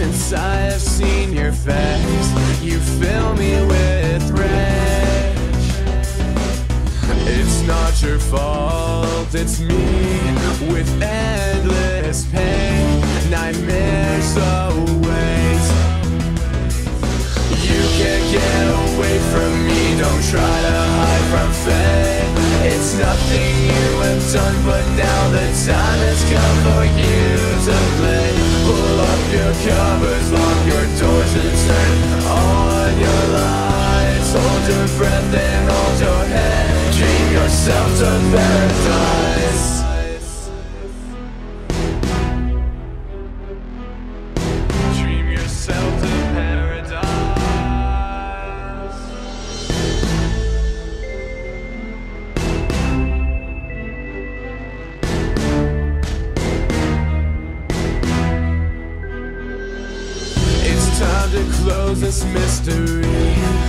Since I have seen your face, you fill me with rage. It's not your fault, it's me with endless pain. Nightmares await. You can't get away from me, don't try to hide from fate. It's nothing you have done, but now the time has come for you your breath and hold your head. Dream yourself to paradise. Dream yourself to paradise. It's time to close this mystery.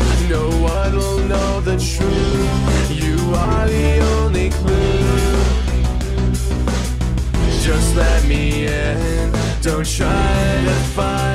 Don't try to find